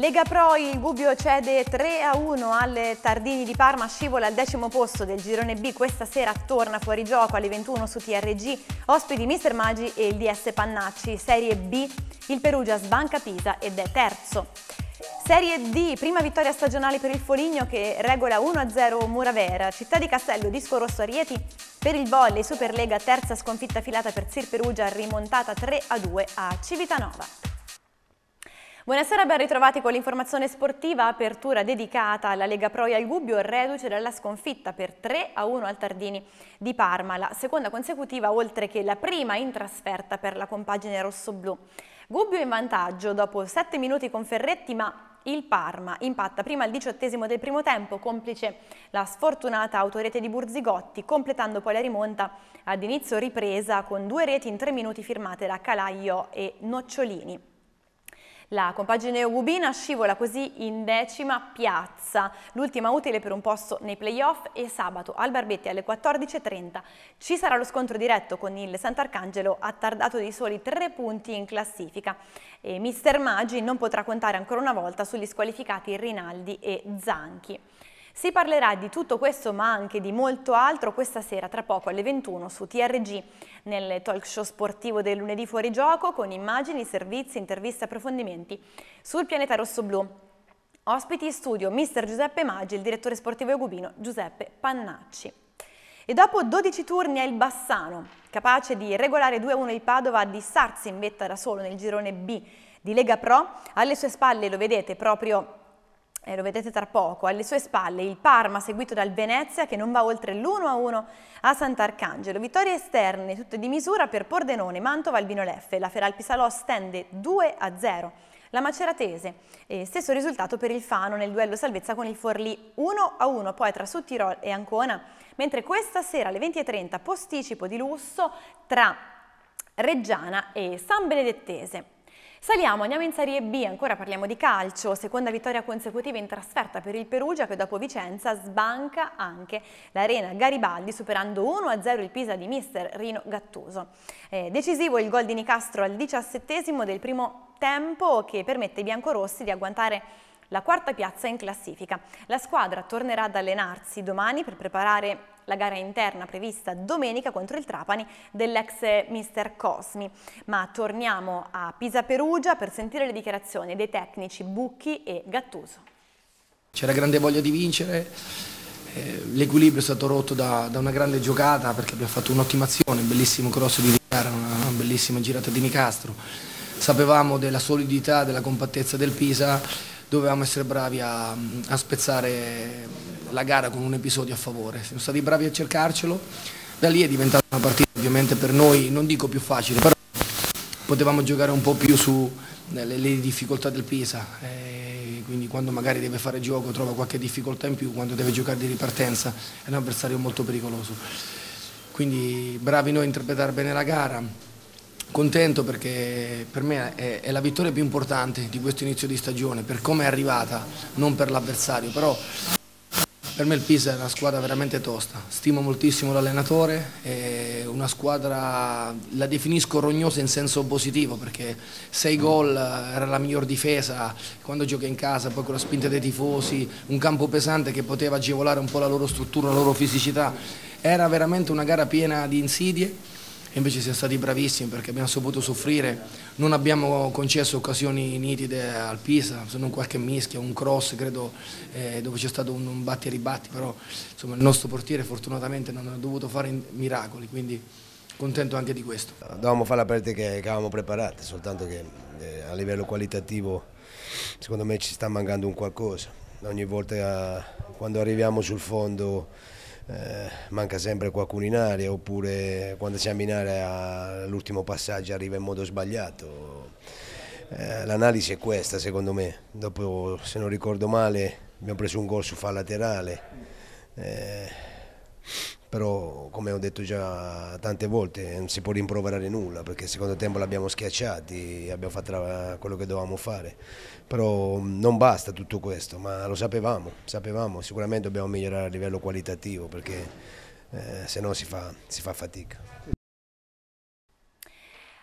Lega Pro, il Gubbio cede 3 a 1 alle Tardini di Parma, scivola al decimo posto del girone B. Questa sera torna fuori gioco alle 21 su TRG, ospiti Mister Maggi e il DS Pannacci. Serie B, il Perugia sbanca Pisa ed è terzo. Serie D, prima vittoria stagionale per il Foligno che regola 1-0 Muravera. Città di Castello, disco rosso a Rieti per il volley, Superlega, terza sconfitta filata per Sir Perugia, rimontata 3-2 a Civitanova. Buonasera, ben ritrovati con l'informazione sportiva, apertura dedicata alla Lega Pro e al Gubbio, reduce dalla sconfitta per 3 a 1 al Tardini di Parma, la seconda consecutiva oltre che la prima in trasferta per la compagine rossoblù. Gubbio in vantaggio dopo 7 minuti con Ferretti ma il Parma impatta prima al diciottesimo del primo tempo, complice la sfortunata autorete di Burzigotti, completando poi la rimonta ad inizio ripresa con due reti in tre minuti firmate da Calaio e Nocciolini. La compagine Ubina scivola così in decima piazza, l'ultima utile per un posto nei playoff e sabato al Barbetti alle 14.30 ci sarà lo scontro diretto con il Sant'Arcangelo attardato di soli tre punti in classifica e Mister Maggi non potrà contare ancora una volta sugli squalificati Rinaldi e Zanchi. Si parlerà di tutto questo ma anche di molto altro questa sera tra poco alle 21 su TRG nel talk show sportivo del lunedì fuori gioco con immagini, servizi, interviste approfondimenti sul pianeta rosso-blu. Ospiti in studio mister Giuseppe Maggi il direttore sportivo Egubino Giuseppe Pannacci. E dopo 12 turni è il Bassano, capace di regolare 2-1 il Padova, di sarsi in vetta da solo nel girone B di Lega Pro. Alle sue spalle, lo vedete, proprio e lo vedete tra poco, alle sue spalle il Parma seguito dal Venezia che non va oltre l'1-1 a Sant'Arcangelo. Vittorie esterne tutte di misura per Pordenone, Mantova, Albino Leffe. La Feralpi Salò stende 2-0. La Maceratese, e stesso risultato per il Fano nel duello salvezza con il Forlì 1-1 poi tra Sudtirol e Ancona, mentre questa sera alle 20.30 posticipo di lusso tra Reggiana e San Benedettese. Saliamo, andiamo in Serie B, ancora parliamo di calcio, seconda vittoria consecutiva in trasferta per il Perugia che dopo Vicenza sbanca anche l'Arena Garibaldi superando 1-0 il Pisa di mister Rino Gattuso. Eh, decisivo il gol di Nicastro al diciassettesimo del primo tempo che permette ai biancorossi di agguantare la quarta piazza in classifica. La squadra tornerà ad allenarsi domani per preparare la gara interna prevista domenica contro il Trapani dell'ex mister Cosmi. Ma torniamo a Pisa Perugia per sentire le dichiarazioni dei tecnici Bucchi e Gattuso. C'era grande voglia di vincere, eh, l'equilibrio è stato rotto da, da, una grande giocata perché abbiamo fatto un'ottima azione, un bellissimo cross di Vigara, una bellissima girata di Nicastro. Sapevamo della solidità, della compattezza del Pisa, dovevamo essere bravi a, a spezzare la gara con un episodio a favore, siamo stati bravi a cercarcelo, da lì è diventata una partita ovviamente per noi, non dico più facile, però potevamo giocare un po' più sulle eh, difficoltà del Pisa, eh, quindi quando magari deve fare gioco trova qualche difficoltà in più, quando deve giocare di ripartenza è un avversario molto pericoloso. Quindi bravi noi a interpretare bene la gara, contento perché per me è, è, la vittoria più importante di questo inizio di stagione, per come è arrivata, non per l'avversario, però per me il Pisa è una squadra veramente tosta, stimo moltissimo l'allenatore, è una squadra, la definisco rognosa in senso positivo perché sei gol era la miglior difesa, quando gioca in casa, poi con la spinta dei tifosi, un campo pesante che poteva agevolare un po' la loro struttura, la loro fisicità, era veramente una gara piena di insidie invece siamo stati bravissimi perché abbiamo saputo soffrire, non abbiamo concesso occasioni nitide al Pisa, se non qualche mischia, un cross credo eh, dove c'è stato un, un batti e ribatti, però insomma, il nostro portiere fortunatamente non ha dovuto fare miracoli, quindi contento anche di questo. Dovevamo fare la partita che, che avevamo preparate, soltanto che eh, a livello qualitativo secondo me ci sta mancando un qualcosa, ogni volta eh, quando arriviamo sul fondo eh, manca sempre qualcuno in area oppure quando siamo in area l'ultimo passaggio arriva in modo sbagliato. Eh, L'analisi è questa secondo me, dopo se non ricordo male abbiamo preso un gol su fa laterale, eh, però come ho detto già tante volte non si può rimproverare nulla perché il secondo tempo l'abbiamo schiacciati, abbiamo fatto quello che dovevamo fare però non basta tutto questo, ma lo sapevamo, sapevamo, sicuramente dobbiamo migliorare a livello qualitativo perché eh, se no si fa, si fa fatica.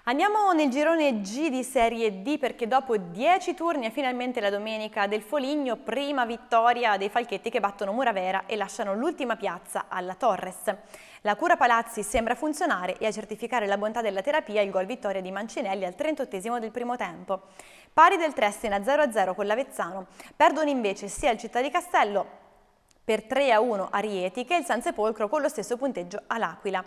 Andiamo nel girone G di Serie D perché dopo 10 turni è finalmente la domenica del Foligno, prima vittoria dei Falchetti che battono Muravera e lasciano l'ultima piazza alla Torres. La cura Palazzi sembra funzionare e a certificare la bontà della terapia il gol vittoria di Mancinelli al 38 del primo tempo. Pari del Trestina 0-0 con l'Avezzano, perdono invece sia il Città di Castello per 3-1 a Rieti che il San Sepolcro con lo stesso punteggio all'Aquila.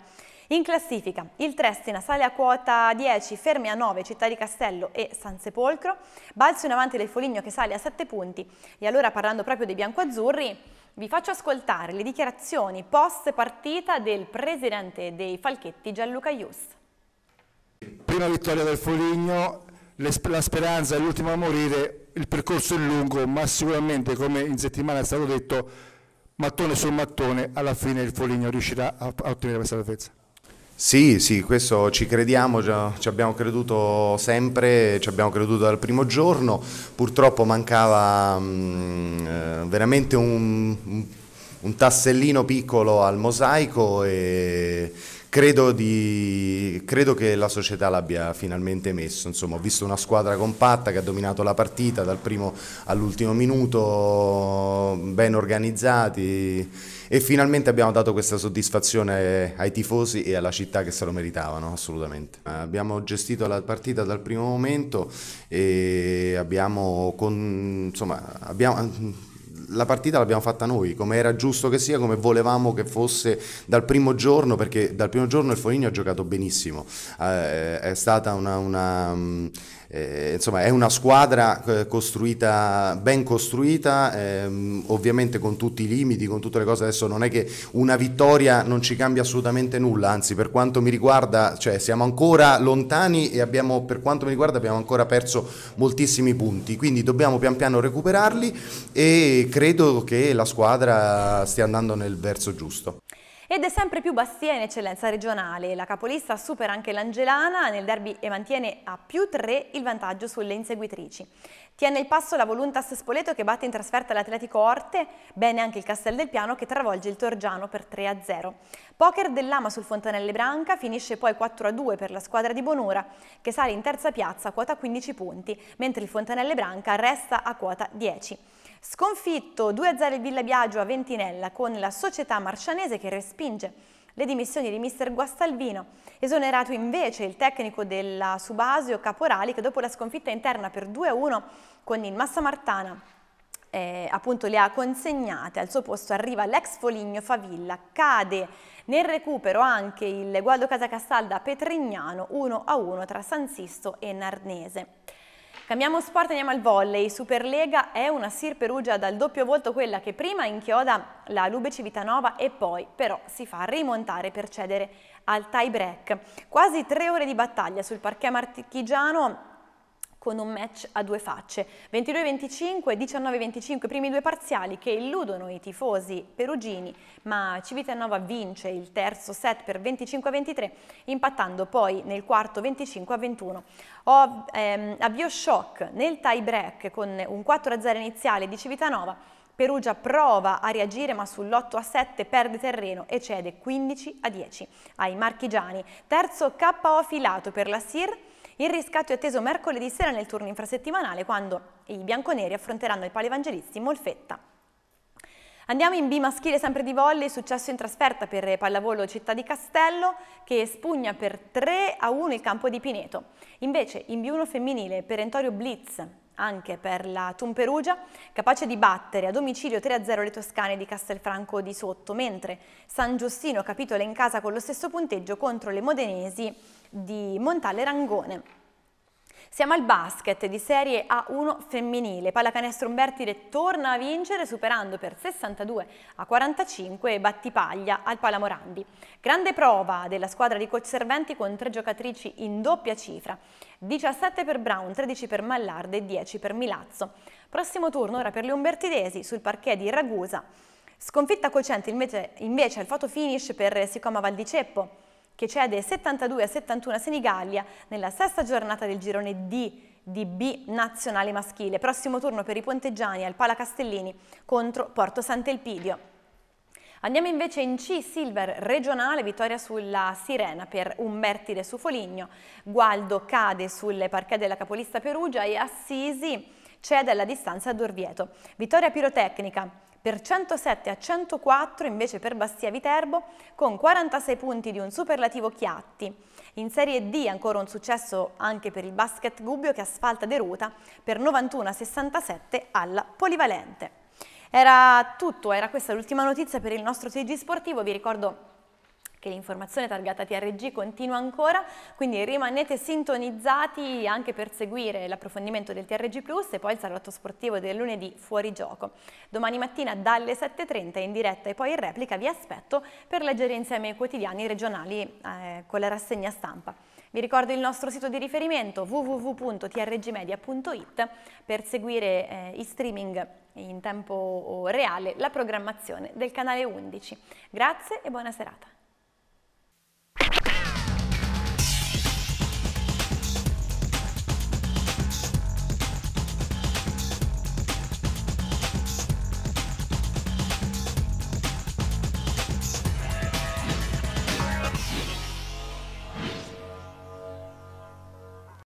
In classifica il Trestina sale a quota 10, fermi a 9 Città di Castello e San Sepolcro, balzo in avanti del Foligno che sale a 7 punti e allora parlando proprio dei biancoazzurri vi faccio ascoltare le dichiarazioni post partita del presidente dei Falchetti Gianluca Ius. Prima vittoria del Foligno, la speranza è l'ultima a morire, il percorso è lungo ma sicuramente come in settimana è stato detto mattone su mattone alla fine il Foligno riuscirà a ottenere questa salvezza. Sì, sì, questo ci crediamo, ci abbiamo creduto sempre, ci abbiamo creduto dal primo giorno, purtroppo mancava mh, mm, eh, veramente un, un, tassellino piccolo al mosaico e credo, di, credo che la società l'abbia finalmente messo, Insomma, ho visto una squadra compatta che ha dominato la partita dal primo all'ultimo minuto, ben organizzati e finalmente abbiamo dato questa soddisfazione ai tifosi e alla città che se lo meritavano assolutamente. Abbiamo gestito la partita dal primo momento e abbiamo, con, insomma, abbiamo la partita l'abbiamo fatta noi, come era giusto che sia, come volevamo che fosse dal primo giorno, perché dal primo giorno il Foligno ha giocato benissimo, eh, è stata una, una eh, insomma è una squadra eh, costruita, ben costruita, ehm, ovviamente con tutti i limiti, con tutte le cose, adesso non è che una vittoria non ci cambia assolutamente nulla, anzi per quanto mi riguarda cioè, siamo ancora lontani e abbiamo, per quanto mi riguarda abbiamo ancora perso moltissimi punti, quindi dobbiamo pian piano recuperarli e credo che la squadra stia andando nel verso giusto ed è sempre più Bastia in eccellenza regionale. La capolista supera anche l'Angelana nel derby e mantiene a più 3 il vantaggio sulle inseguitrici. Tiene il passo la Voluntas Spoleto che batte in trasferta l'Atletico Orte, bene anche il Castel del Piano che travolge il Torgiano per 3-0. Poker dell'Ama sul Fontanelle Branca finisce poi 4-2 per la squadra di Bonura che sale in terza piazza a quota 15 punti, mentre il Fontanelle Branca resta a quota 10. Sconfitto 2-0 il Villa Biagio a Ventinella con la società marcianese che respinge le dimissioni di mister Guastalvino. Esonerato invece il tecnico della Subasio Caporali che dopo la sconfitta interna per 2-1 con il Massa Martana eh, appunto le ha consegnate. Al suo posto arriva l'ex Foligno Favilla, cade nel recupero anche il Gualdo Casacastalda Petrignano 1-1 tra San Sisto e Narnese. Cambiamo sport, andiamo al volley. Superlega è una Sir Perugia dal doppio volto, quella che prima inchioda la Lube Civitanova e poi però si fa rimontare per cedere al tie break. Quasi tre ore di battaglia sul parquet marchigiano con un match a due facce. 22-25 e 19-25 primi due parziali che illudono i tifosi perugini, ma Civitanova vince il terzo set per 25-23, impattando poi nel quarto 25-21. Ho ehm, avvio shock nel tie break con un 4-0 iniziale di Civitanova, Perugia prova a reagire ma sull'8 a 7 perde terreno e cede 15 a 10 ai marchigiani. Terzo KO filato per la SIR il riscatto è atteso mercoledì sera nel turno infrasettimanale quando i bianconeri affronteranno i pali evangelisti Molfetta. Andiamo in B maschile sempre di volley, successo in trasferta per pallavolo Città di Castello che spugna per 3 a 1 il campo di Pineto. Invece in B1 femminile Perentorio Blitz anche per la Tumperugia, capace di battere a domicilio 3-0 le toscane di Castelfranco di Sotto, mentre San Giustino capitola in casa con lo stesso punteggio contro le modenesi di Montale Rangone. Siamo al basket di Serie A1 femminile. Pallacanestro Umbertide torna a vincere superando per 62 a 45 Battipaglia al Palamorandi. Grande prova della squadra di coach Serventi con tre giocatrici in doppia cifra. 17 per Brown, 13 per Mallarde e 10 per Milazzo. Prossimo turno ora per le Umbertidesi sul parquet di Ragusa. Sconfitta cocente invece, invece al photo finish per Sicoma Valdiceppo che cede 72 a 71 a Senigallia nella sesta giornata del girone D di B nazionale maschile. Prossimo turno per i ponteggiani al Pala Castellini contro Porto Sant'Elpidio. Andiamo invece in C Silver regionale, vittoria sulla Sirena per Umbertide su Foligno, Gualdo cade sulle parquet della capolista Perugia e Assisi cede alla distanza ad Orvieto. Vittoria pirotecnica per 107 a 104 invece per Bastia Viterbo con 46 punti di un superlativo Chiatti. In Serie D ancora un successo anche per il basket Gubbio che asfalta Deruta per 91 a 67 alla Polivalente. Era tutto, era questa l'ultima notizia per il nostro TG sportivo, vi ricordo che l'informazione targata TRG continua ancora, quindi rimanete sintonizzati anche per seguire l'approfondimento del TRG Plus e poi il salotto sportivo del lunedì fuori gioco. Domani mattina dalle 7.30 in diretta e poi in replica vi aspetto per leggere insieme i quotidiani regionali eh, con la rassegna stampa. Vi ricordo il nostro sito di riferimento www.trgmedia.it per seguire eh, i streaming in tempo reale la programmazione del canale 11. Grazie e buona serata.